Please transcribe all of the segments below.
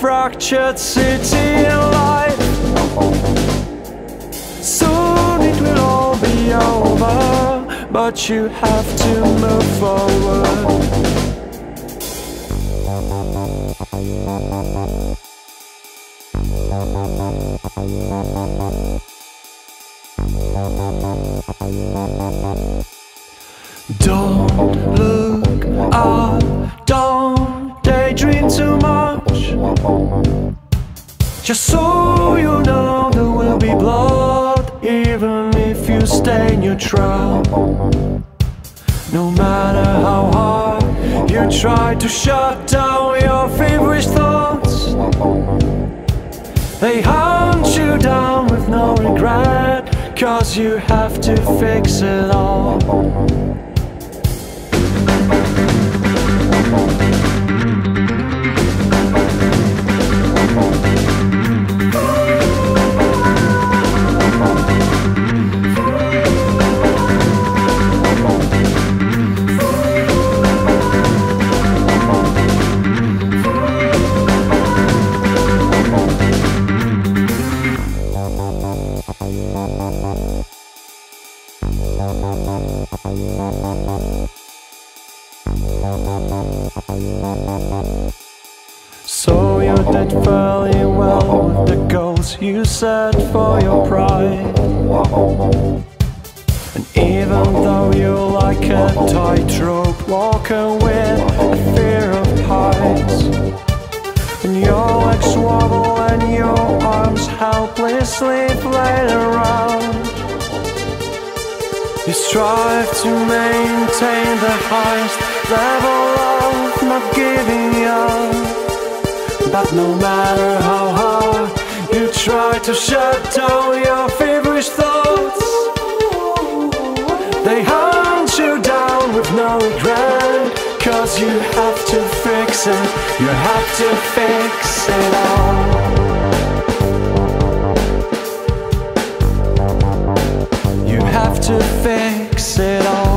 fractured city and life. Be over, but you have to move forward. Don't look up, don't daydream too much. Just so you know there will be blood, stay neutral. No matter how hard you try to shut down your feverish thoughts, they hunt you down with no regret, cause you have to fix it all. You set for your pride. And even though you like a tightrope walking with a fear of heights, and your legs wobble and your arms helplessly flail around. You strive to maintain the highest level of not giving up. But no matter how hard try to shut down your feverish thoughts, they hunt you down with no regret. Cause you have to fix it, you have to fix it all. You have to fix it all.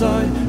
Side,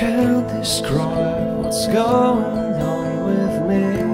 can't describe what's going on with me.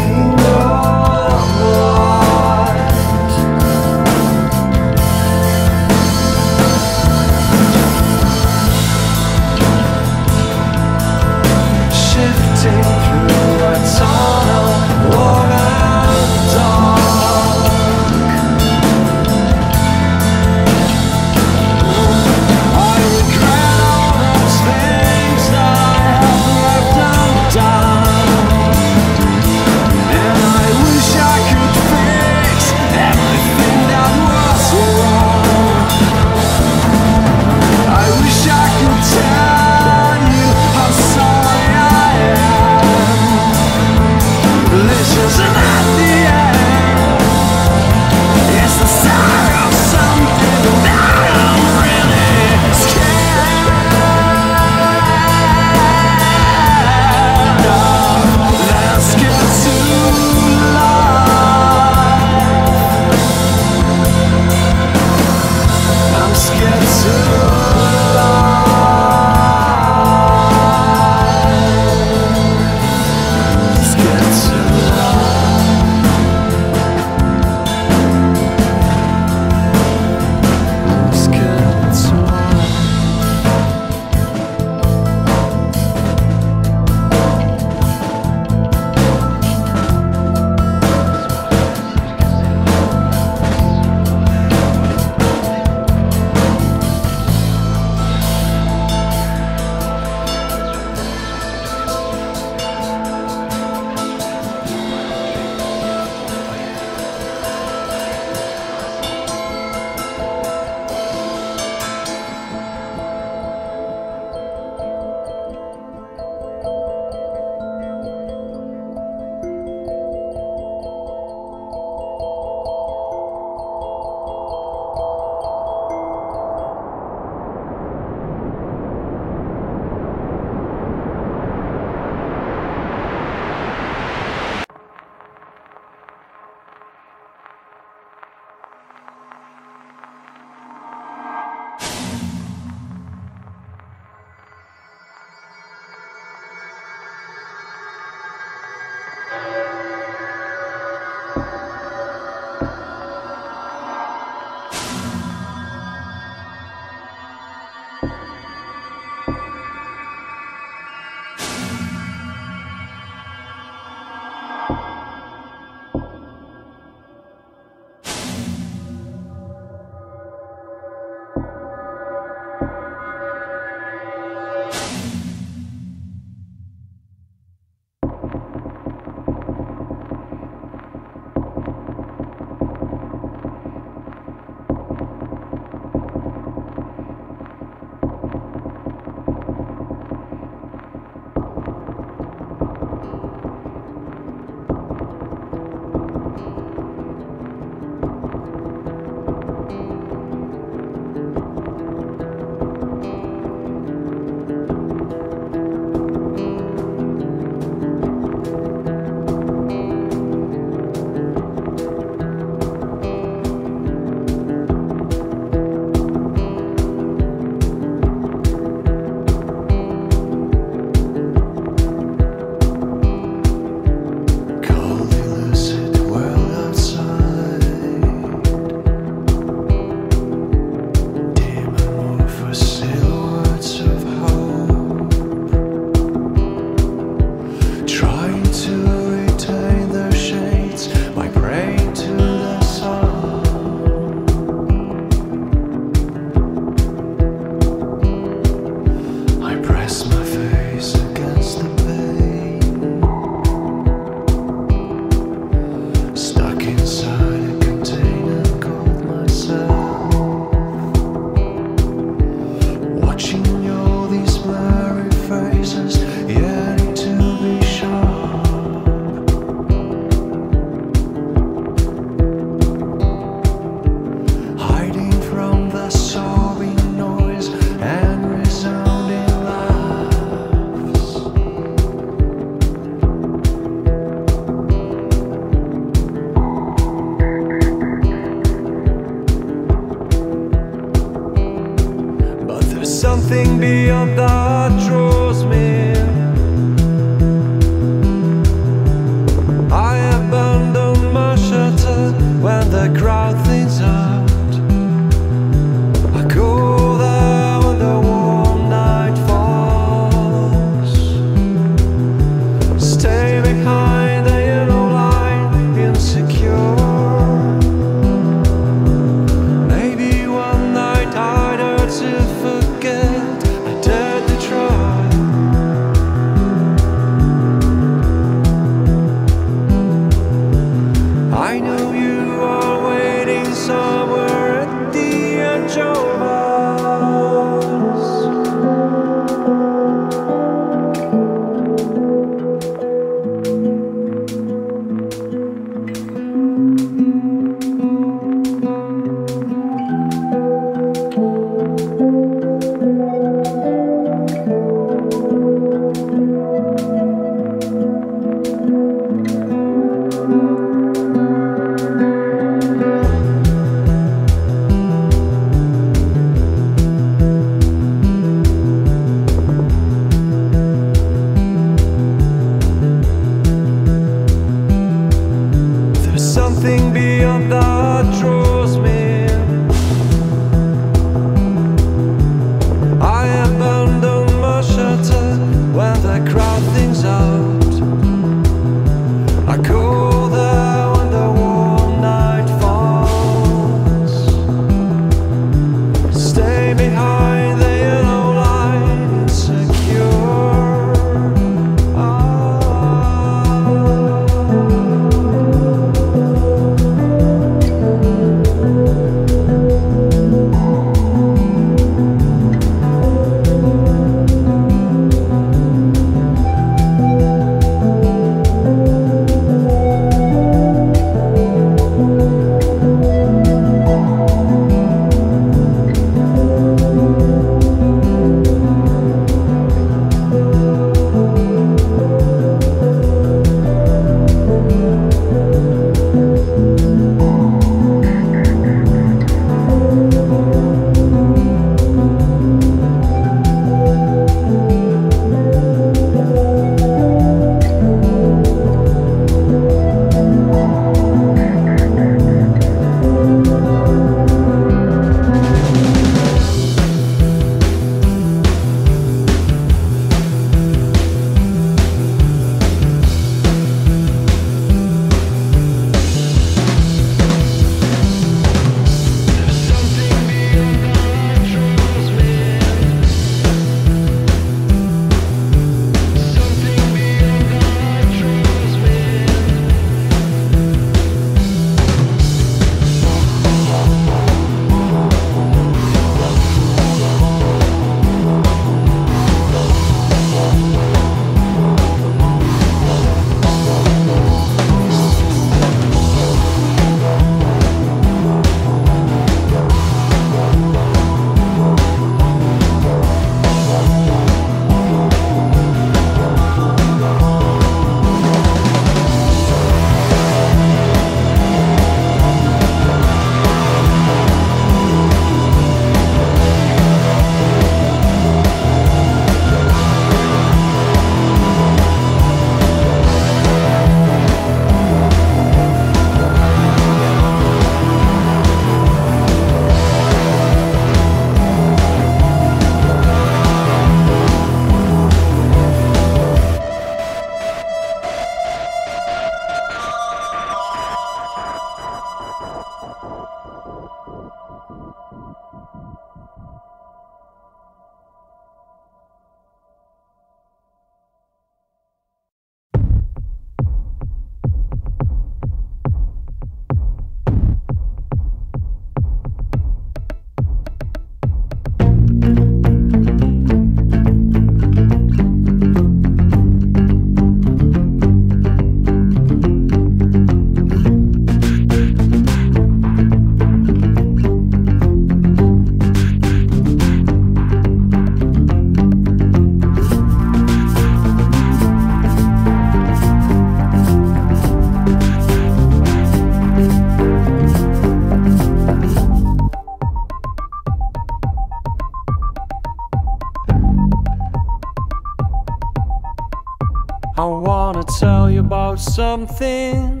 Something.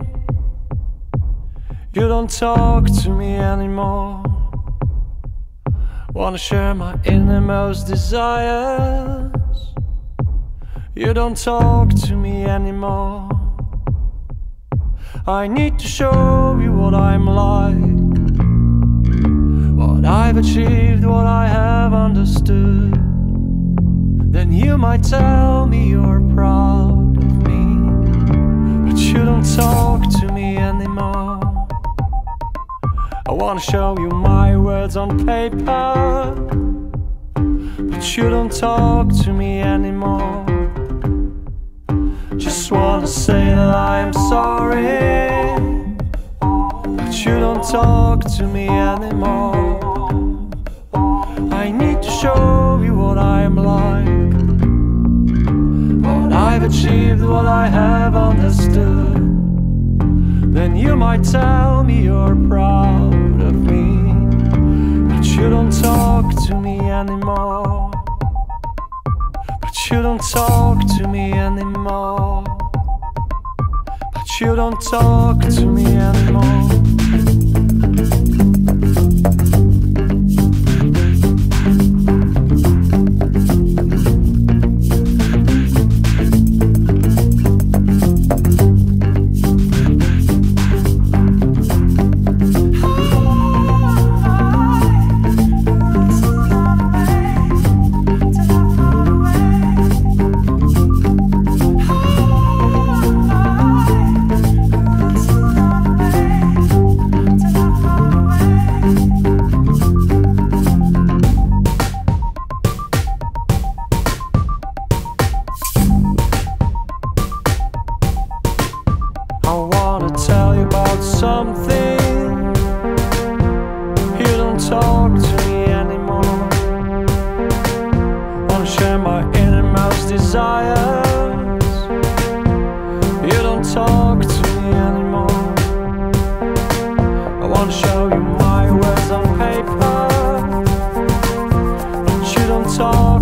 You don't talk to me anymore. Wanna share my innermost desires. You don't talk to me anymore. I need to show you what I'm like. What I've achieved, what I have understood. Then you might tell me you're proud talk to me anymore. I wanna show you my words on paper. But you don't talk to me anymore. Just wanna say that I'm sorry. But you don't talk to me anymore. I need to show you what I'm like. What I've achieved, what I have understood. You might tell me you're proud of me. But you don't talk to me anymore. But you don't talk to me anymore. But you don't talk to me anymore. You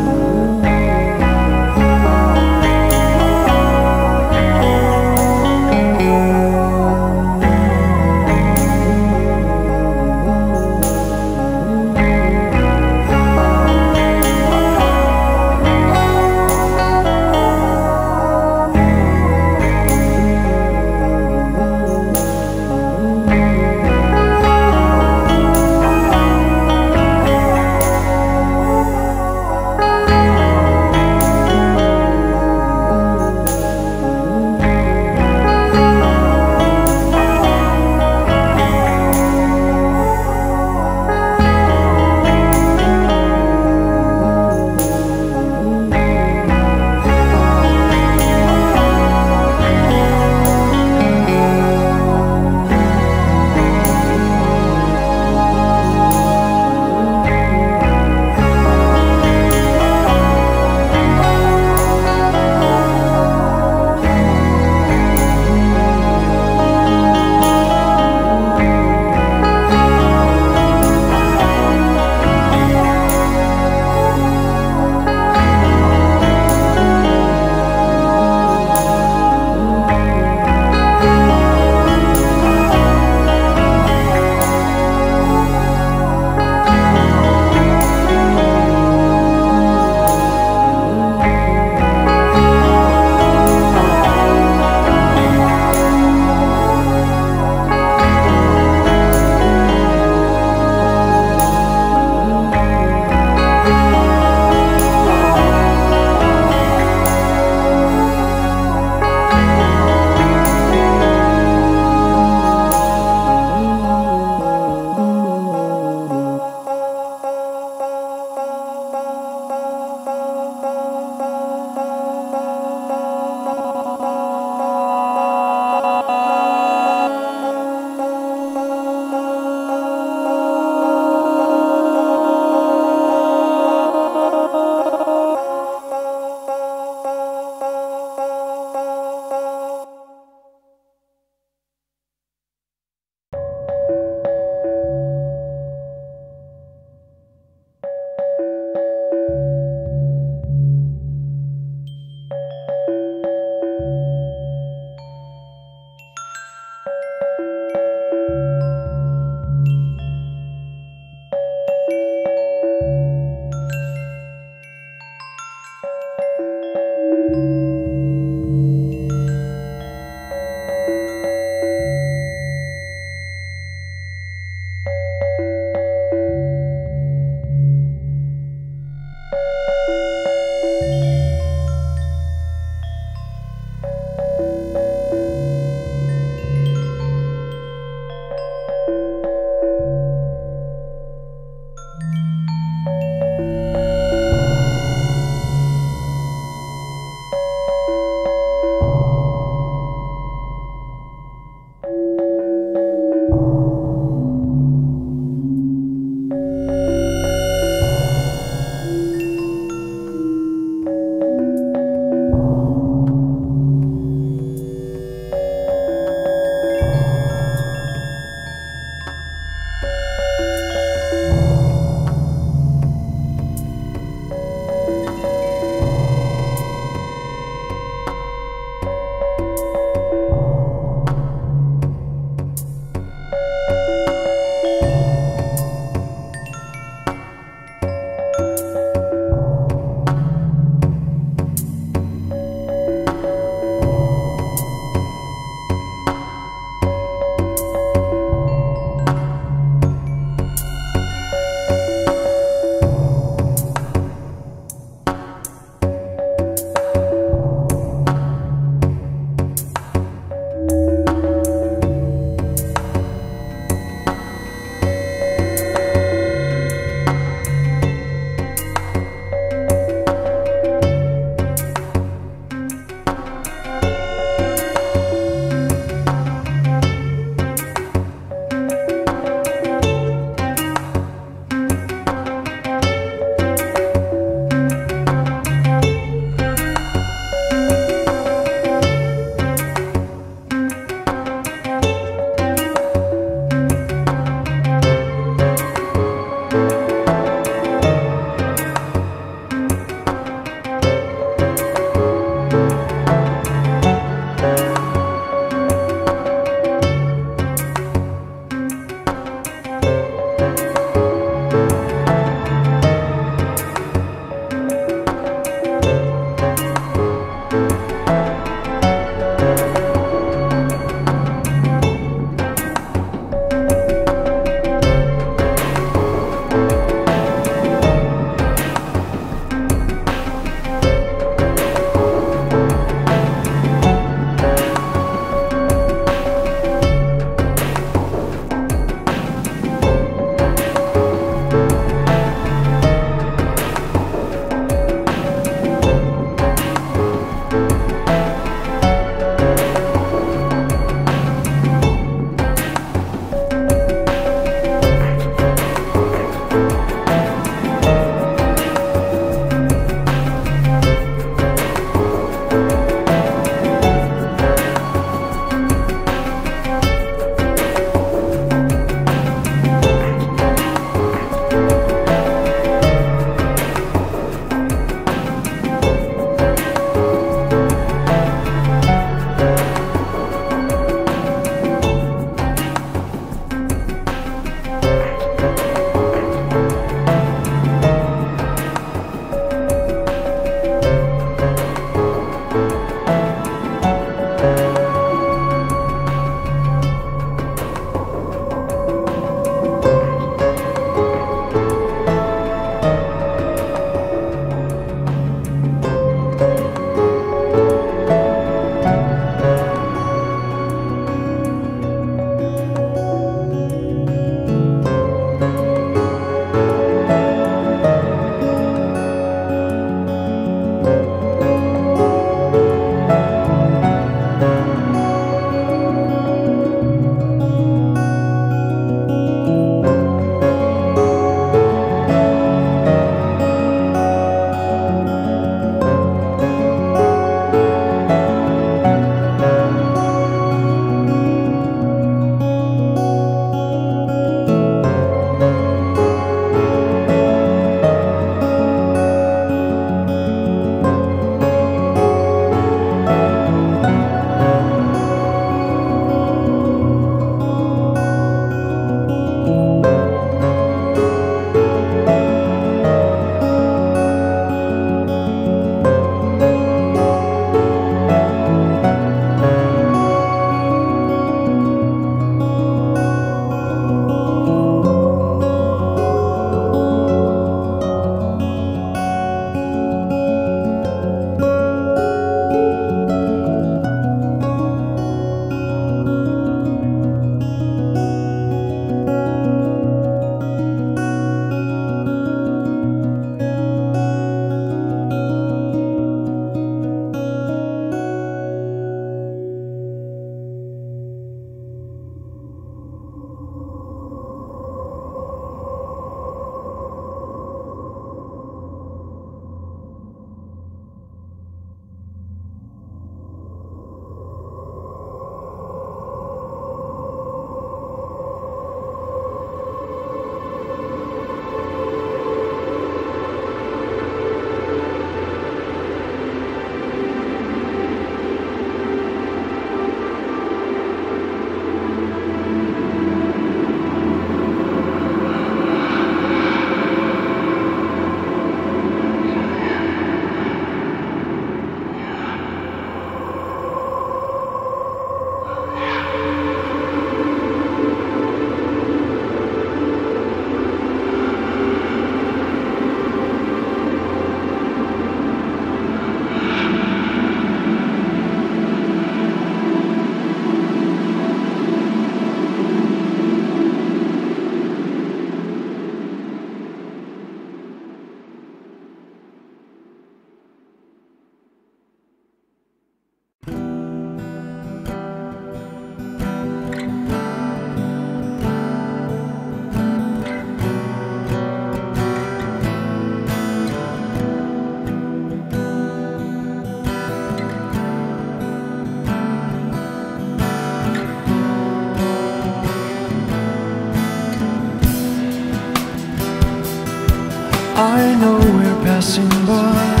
passing by.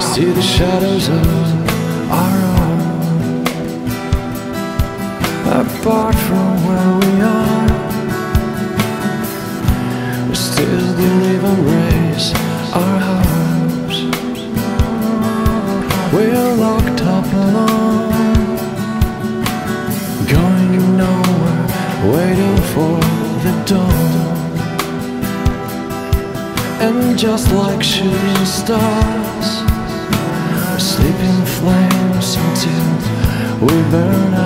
See the shadows of Just like shooting stars. We're sleeping flames until we burn out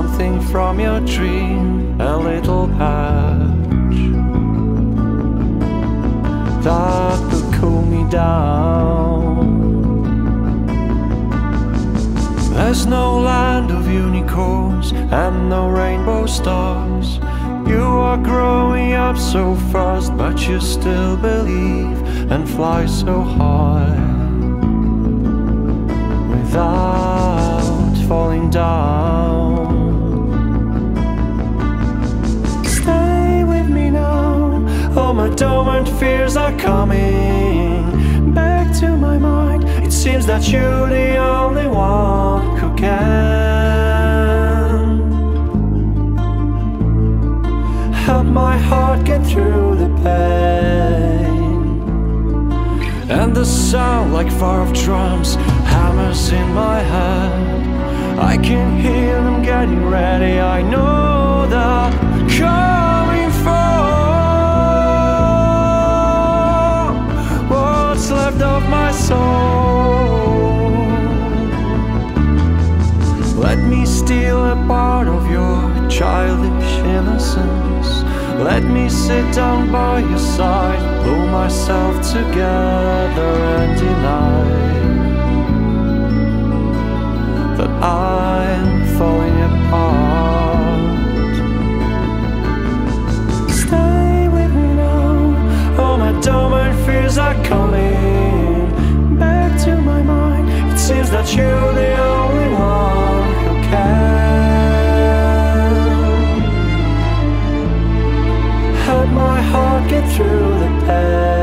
something from your dream, a little patch that will cool me down. There's no land of unicorns and no rainbow stars. You are growing up so fast, but you still believe and fly so high without falling down. All my dormant fears are coming back to my mind. It seems that you're the only one who can help my heart get through the pain. And the sound like far off drums hammers in my head. I can hear them getting ready. I know they're of my soul. Let me steal a part of your childish innocence. Let me sit down by your side, pull myself together and deny that I'm falling apart. All my fears are coming back to my mind. It seems that you're the only one who can help my heart get through the pain.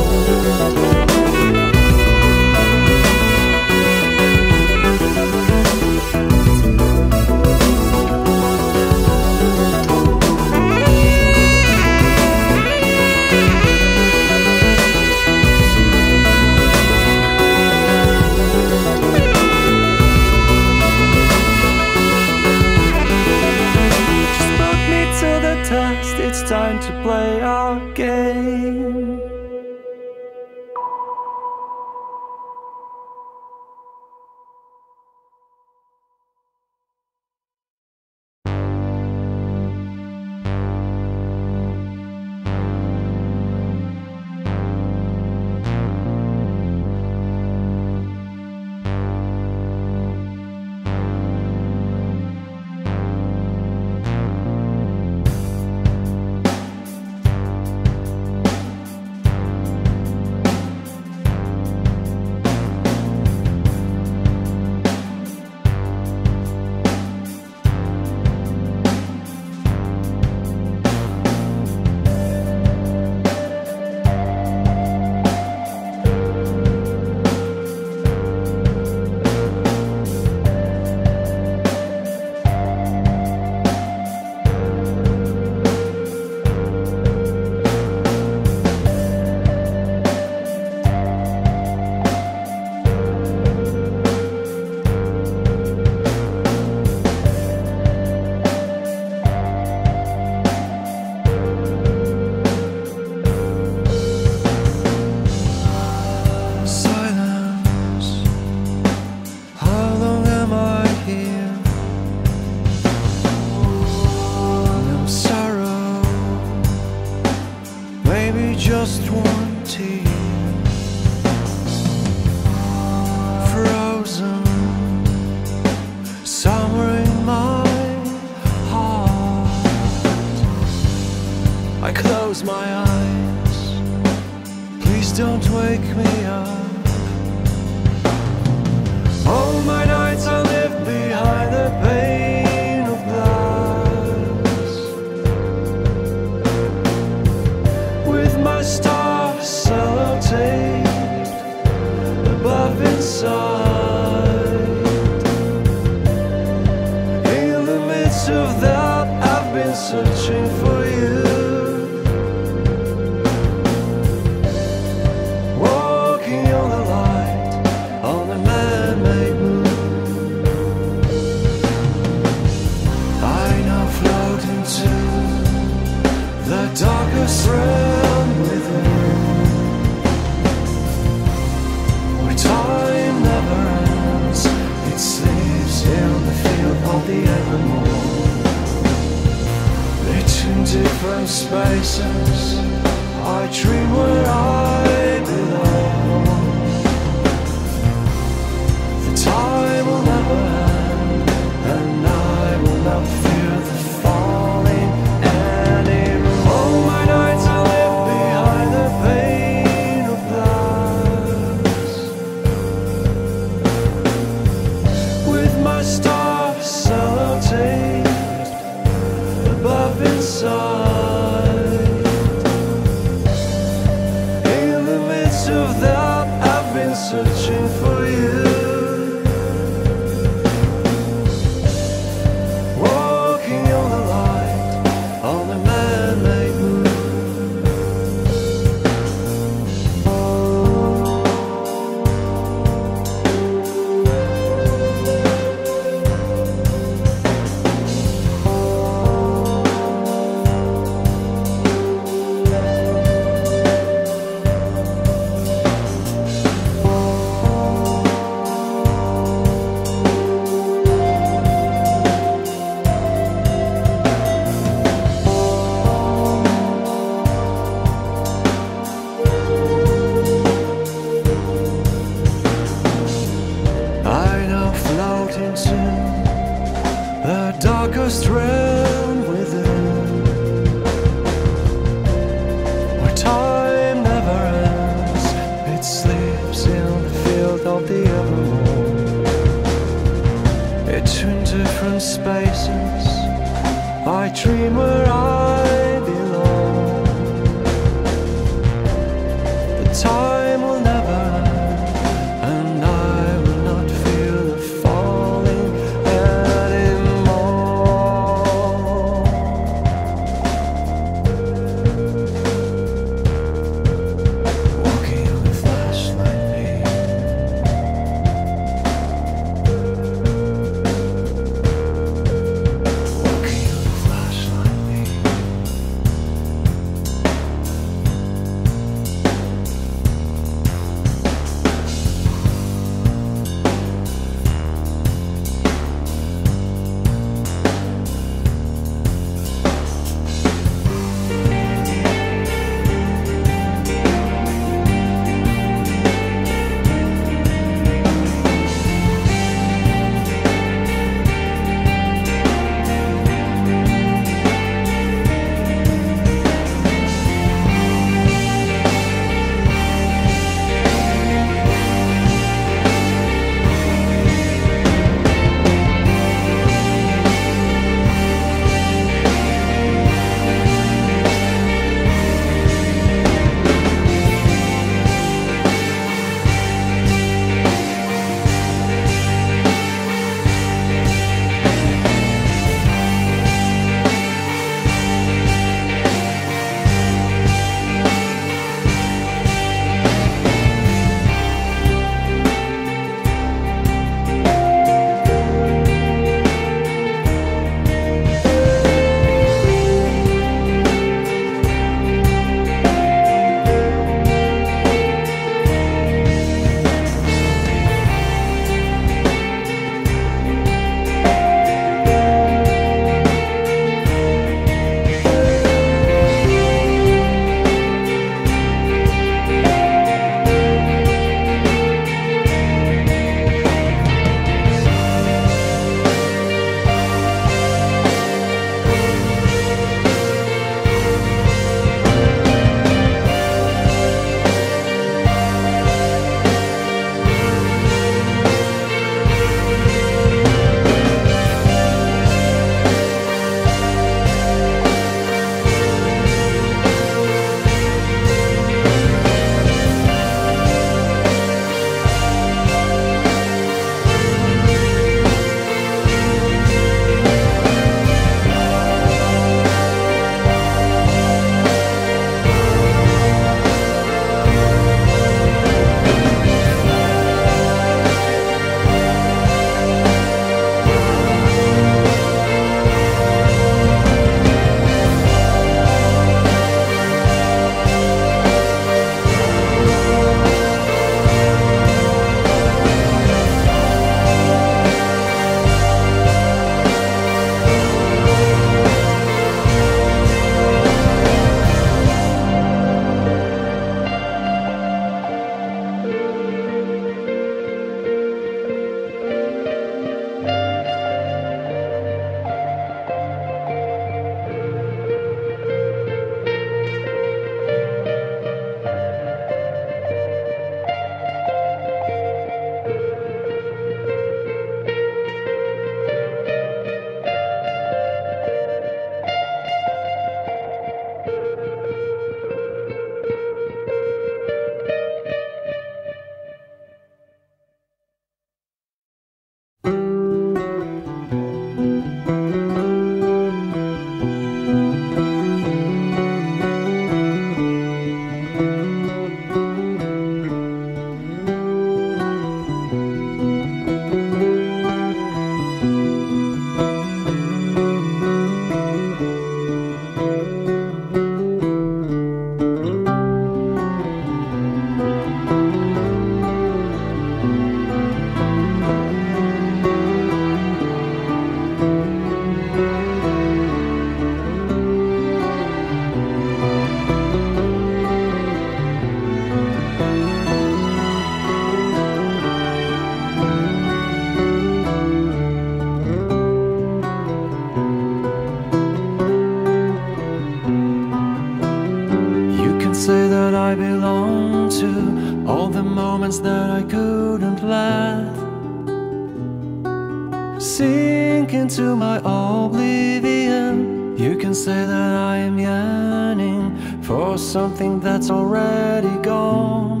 That's already gone.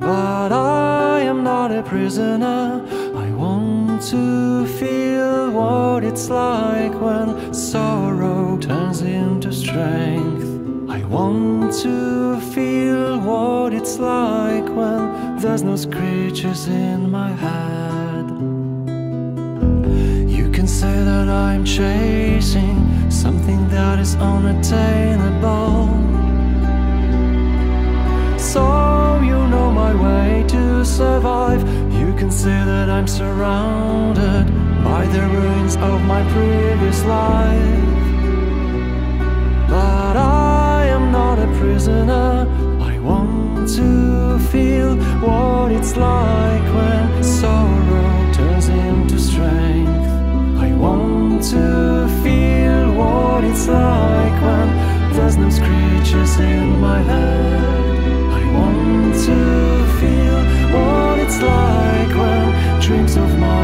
But I am not a prisoner. I want to feel what it's like when sorrow turns into strength. I want to feel what it's like when there's no screeches in my head. Say that I'm surrounded by the ruins of my previous life. But I am not a prisoner. I want to feel what it's like when sorrow turns into strength. I want to feel what it's like when there's no screeches in my head. I want to feel what it's like dreams of mine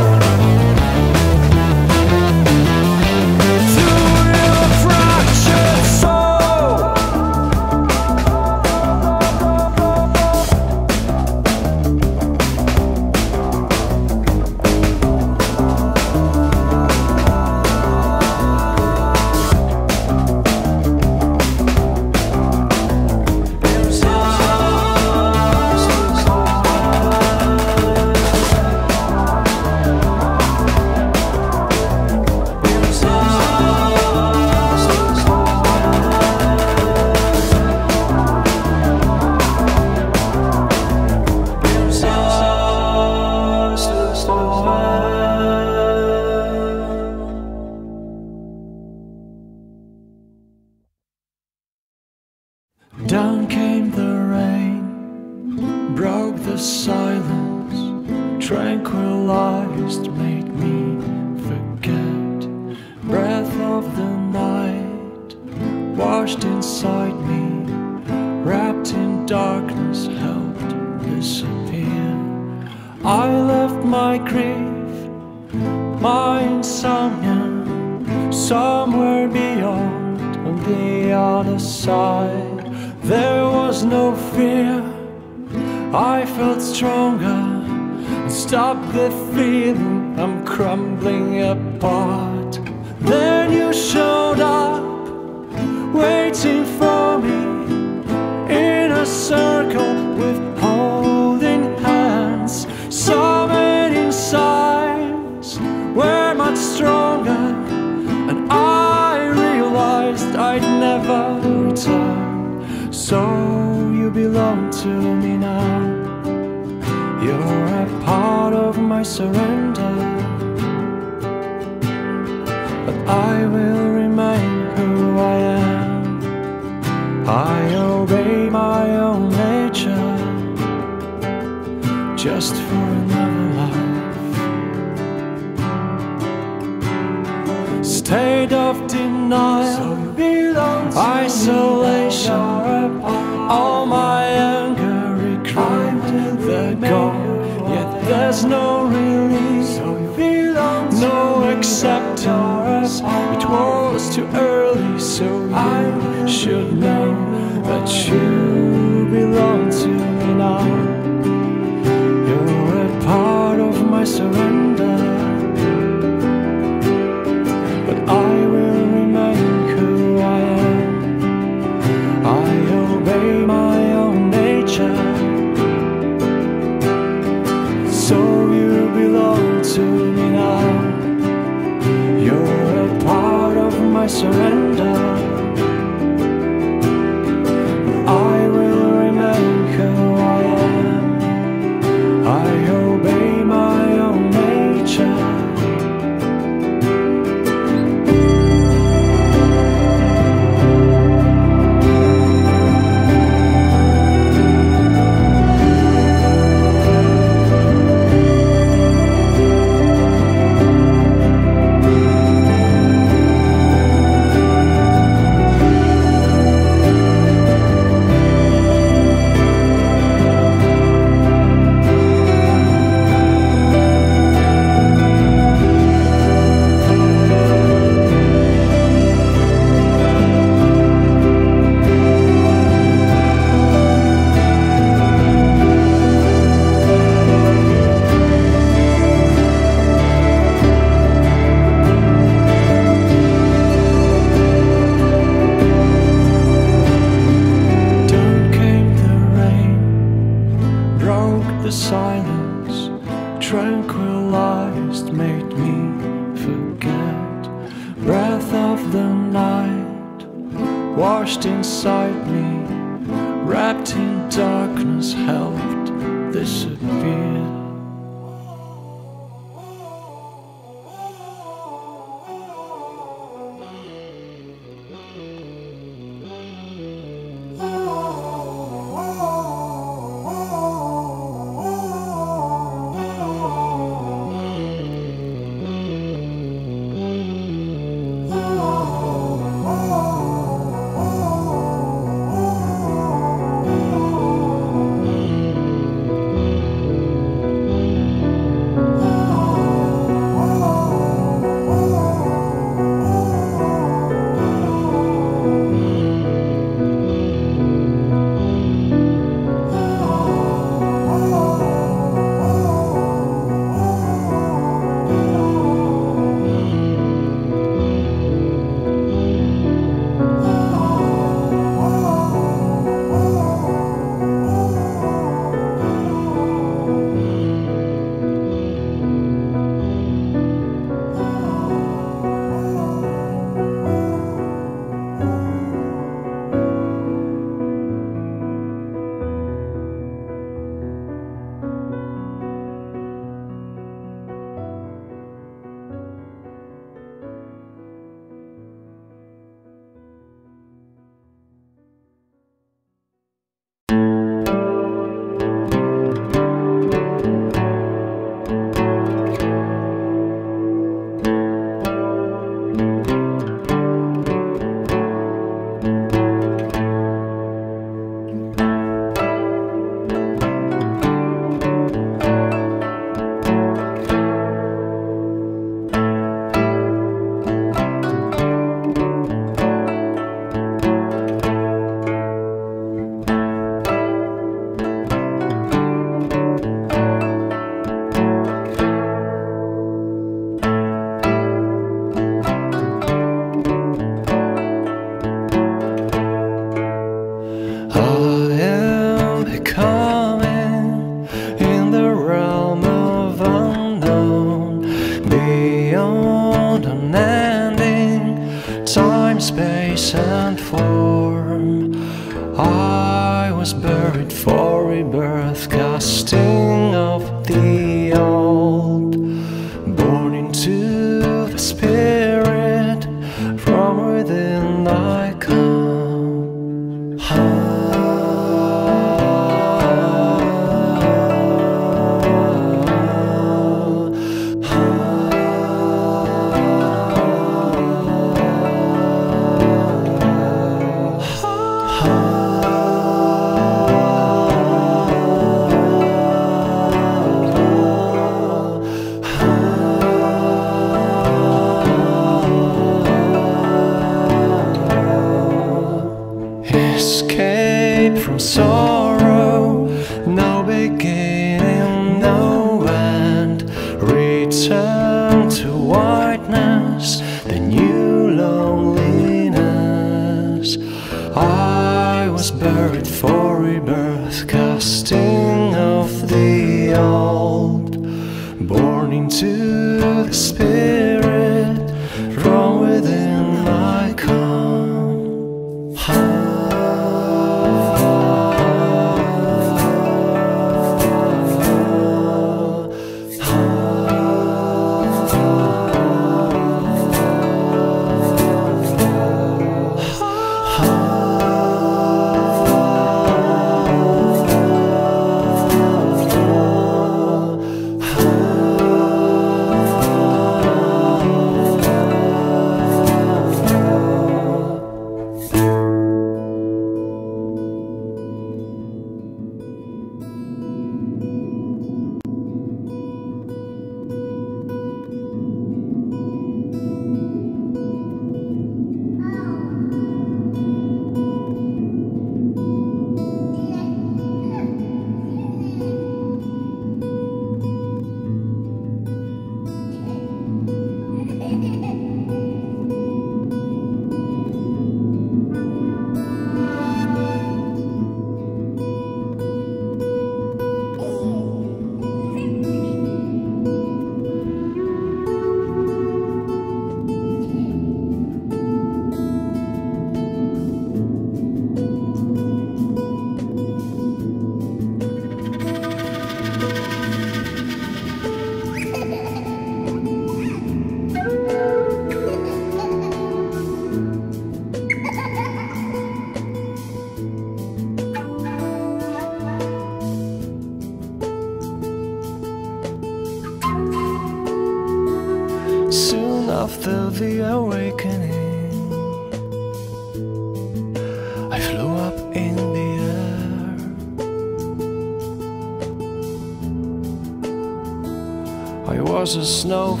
was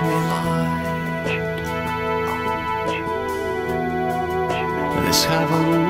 makes me light. This heaven